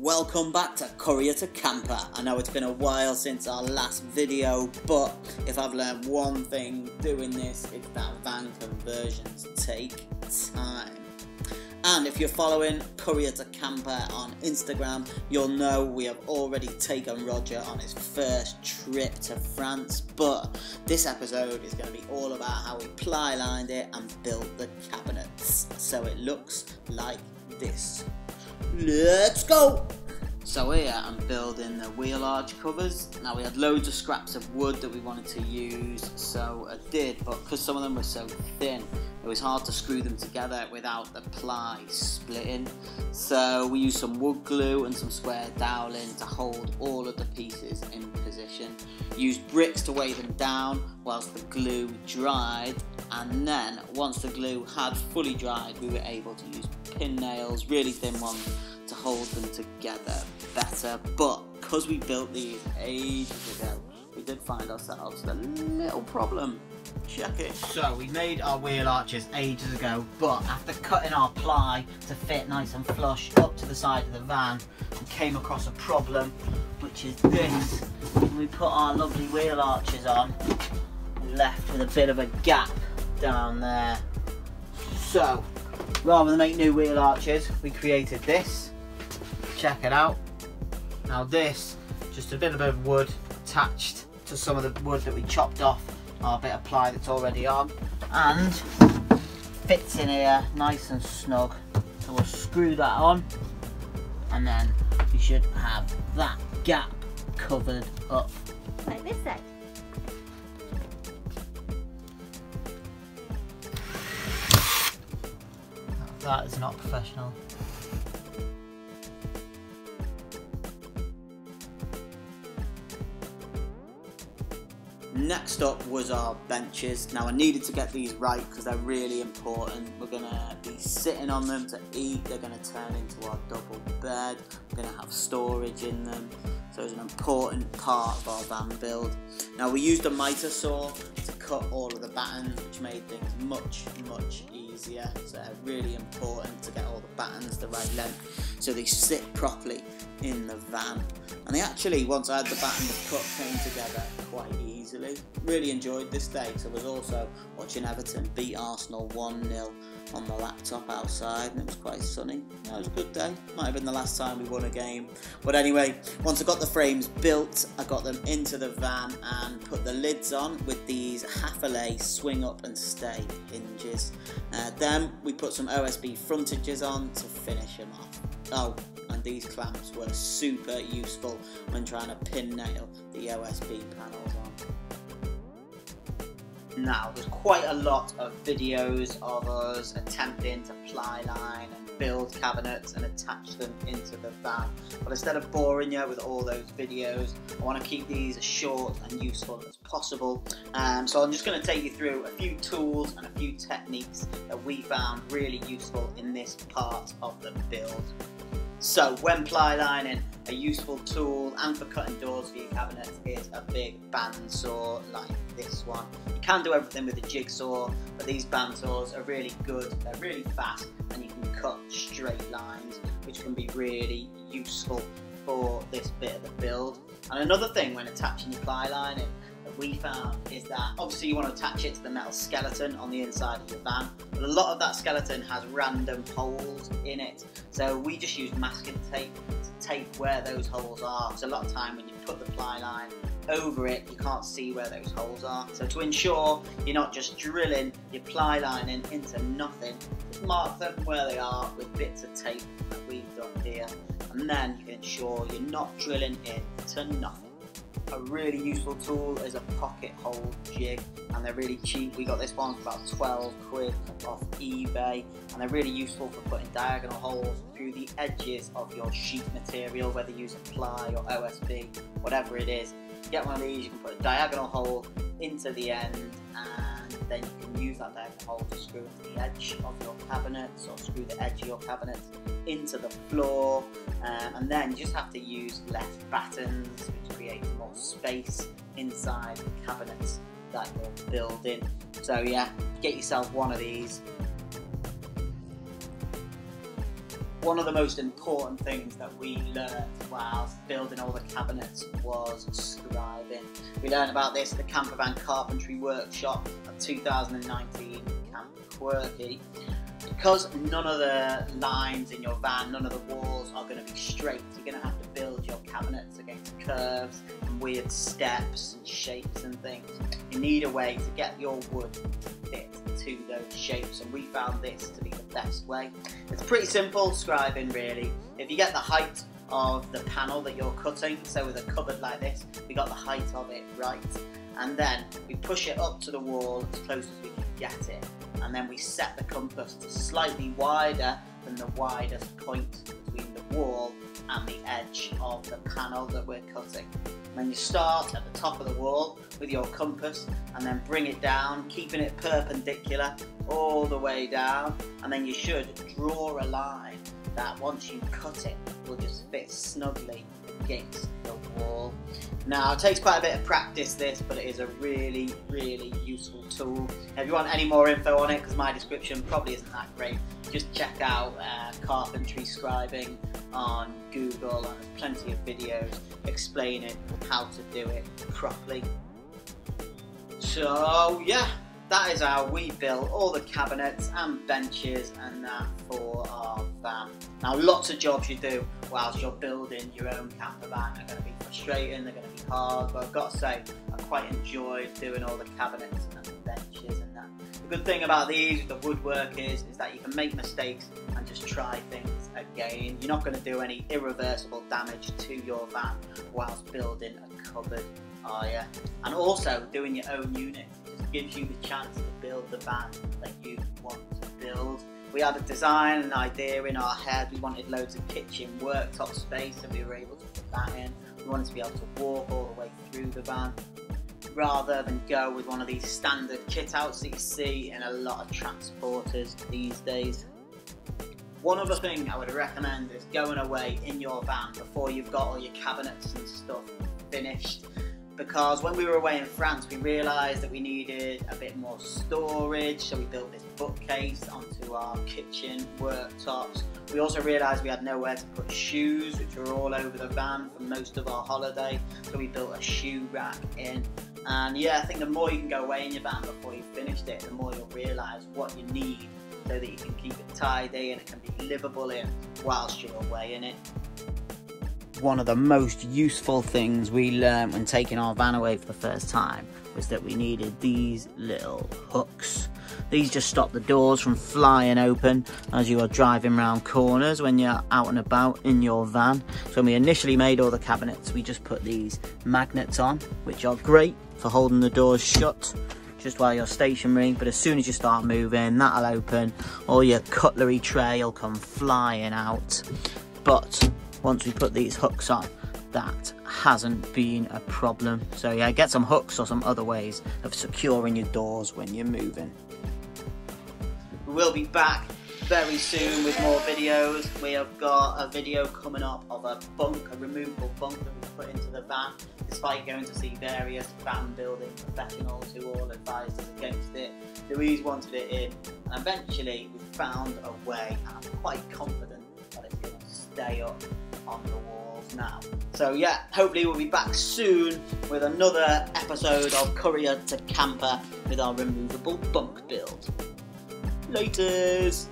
Welcome back to Courier to Camper. I know it's been a while since our last video, but if I've learned one thing doing this, it's that van conversions take time. And if you're following Courier to Camper on Instagram, you'll know we have already taken Roger on his first trip to France. But this episode is going to be all about how we ply lined it and built the cabinets. So it looks like this. Let's go! So here I'm building the wheel arch covers. Now we had loads of scraps of wood that we wanted to use, so I did, but because some of them were so thin, it was hard to screw them together without the ply splitting. So we used some wood glue and some square doweling to hold all of the pieces in position. Used bricks to weigh them down whilst the glue dried, and then once the glue had fully dried, we were able to use pin nails, really thin ones, to hold them together better. But because we built these ages ago, we did find ourselves a little problem. Check it. So we made our wheel arches ages ago, but after cutting our ply to fit nice and flush up to the side of the van, we came across a problem, which is this. When we put our lovely wheel arches on, we're left with a bit of a gap down there. So, rather than make new wheel arches, we created this. Check it out. Now this, just a bit of wood attached to some of the wood that we chopped off our bit of ply that's already on and fits in here nice and snug. So we'll screw that on and then we should have that gap covered up. Like this side. That is not professional. Next up was our benches. Now I needed to get these right because they're really important. We're gonna be sitting on them to eat. They're gonna turn into our double bed. We're gonna have storage in them. So it's an important part of our van build. Now we used a miter saw to cut all of the battens, which made things much, much easier. So they're really important to get all the battens the right length so they sit properly in the van. And they actually, once I had the battens cut, came together quite easily. Really enjoyed this day. So I was also watching Everton beat Arsenal 1-0 on the laptop outside and it was quite sunny. That was a good day. Might have been the last time we won a game. But anyway, once I got the frames built, I got them into the van and put the lids on with these Hafele swing up and stay hinges. Uh, then we put some OSB frontages on to finish them off. Oh, these clamps were super useful when trying to pin nail the OSB panels on. Now, there's quite a lot of videos of us attempting to ply line and build cabinets and attach them into the van. But instead of boring you with all those videos, I want to keep these as short and useful as possible. Um, so I'm just going to take you through a few tools and a few techniques that we found really useful in this part of the build. So when ply lining, a useful tool and for cutting doors for your cabinet is a big bandsaw like this one. You can do everything with a jigsaw, but these bandsaws are really good, they're really fast and you can cut straight lines, which can be really useful for this bit of the build. And another thing when attaching your ply lining we found is that obviously you want to attach it to the metal skeleton on the inside of your van, but a lot of that skeleton has random holes in it. So we just use masking tape to tape where those holes are. So a lot of time when you put the ply line over it, you can't see where those holes are. So to ensure you're not just drilling your ply lining into nothing, just mark them where they are with bits of tape that we've done here. And then you can ensure you're not drilling into nothing. A really useful tool is a pocket hole jig and they're really cheap. We got this one for about 12 quid off eBay and they're really useful for putting diagonal holes through the edges of your sheet material, whether using ply or OSB, whatever it is. Get one of these, you can put a diagonal hole into the end and then you can use that diagonal hole to screw the edge of your cabinets or screw the edge of your cabinet into the floor um, and then you just have to use less battens which creates more space inside the cabinets that you're building. So yeah, get yourself one of these one of the most important things that we learned whilst building all the cabinets was scribing. We learned about this at the Campervan Carpentry Workshop of 2019 Camp Quirky. Because none of the lines in your van, none of the walls are going to be straight, you're going to have to build your cabinets against curves and weird steps and shapes and things. You need a way to get your wood to fit to those shapes and we found this to be the best way. It's pretty simple scribing really. If you get the height of the panel that you're cutting, so with a cupboard like this, we got the height of it right and then we push it up to the wall as close as we can get it and then we set the compass to slightly wider than the widest point between the wall and the edge of the panel that we're cutting. Then you start at the top of the wall with your compass and then bring it down, keeping it perpendicular all the way down and then you should draw a line that once you cut it will just fit snugly against the wall. Now it takes quite a bit of practice this but it is a really really useful tool. If you want any more info on it because my description probably isn't that great just check out uh, carpentry scribing on Google and plenty of videos explaining how to do it properly. So yeah that is how we built all the cabinets and benches and that for our van. Now lots of jobs you do whilst you're building your own camper van are going to be frustrating, they're going to be hard, but I've got to say I quite enjoyed doing all the cabinets and benches and good thing about these, the woodwork is, is that you can make mistakes and just try things again. You're not going to do any irreversible damage to your van whilst building a cupboard, are you? And also doing your own unit just gives you the chance to build the van that you want to build. We had a design, and idea in our head. We wanted loads of kitchen worktop space, and we were able to put that in. We wanted to be able to walk all the way through the van rather than go with one of these standard kit outs that you see in a lot of transporters these days. One other thing I would recommend is going away in your van before you've got all your cabinets and stuff finished because when we were away in France, we realised that we needed a bit more storage, so we built this bookcase onto our kitchen worktops. We also realised we had nowhere to put shoes, which were all over the van for most of our holiday, so we built a shoe rack in. And yeah, I think the more you can go away in your van before you've finished it, the more you'll realise what you need so that you can keep it tidy and it can be livable in whilst you're away in it one of the most useful things we learned when taking our van away for the first time was that we needed these little hooks. These just stop the doors from flying open as you are driving around corners when you're out and about in your van. So when we initially made all the cabinets, we just put these magnets on, which are great for holding the doors shut just while you're stationary. But as soon as you start moving that'll open. All your cutlery tray will come flying out. But once we put these hooks on that hasn't been a problem. So yeah get some hooks or some other ways of securing your doors when you're moving will be back very soon with more videos we have got a video coming up of a bunk a removable bunk that we put into the van despite going to see various van building professionals who all advised us against it Louise wanted it in and eventually we found a way and I'm quite confident that it's going to stay up on the walls now. So yeah, hopefully we'll be back soon with another episode of Courier to Camper with our removable bunk build. Laters!